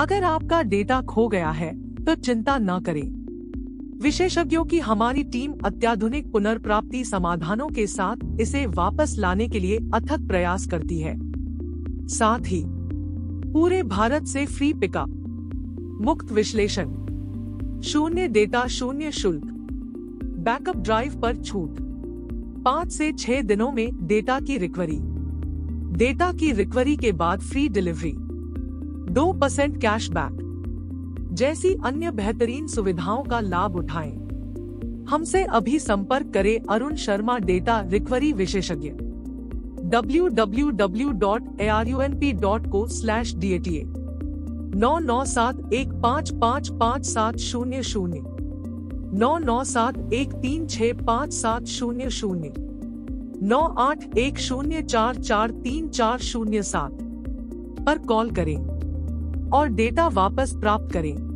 अगर आपका डेटा खो गया है तो चिंता न करें। विशेषज्ञों की हमारी टीम अत्याधुनिक पुनर्प्राप्ति समाधानों के साथ इसे वापस लाने के लिए अथक प्रयास करती है। साथ ही, पूरे भारत से फ्री पिकअप मुक्त विश्लेषण, शून्य डेटा शून्य शुल्क बैकअप ड्राइव पर छूट, पाँच से छह दिनों में डेटा की रिकवरी डेटा की रिकवरी के बाद फ्री डिलीवरी दो परसेंट कैश बैक जैसी अन्य बेहतरीन सुविधाओं का लाभ उठाएँ। हमसे अभी संपर्क करें अरुण शर्मा डेटा रिकवरी विशेषज्ञ। W W W dot ARP dot co slash www.arunp.co/data नौ नौ सात एक पाँच पाँच पाँच सात शून्य शून्य। नौ नौ सात एक तीन छः पाँच सात शून्य शून्य। नौ आठ एक शून्य चार चार तीन चार शून्य सात। पर कॉल करें। और डेटा वापस प्राप्त करें।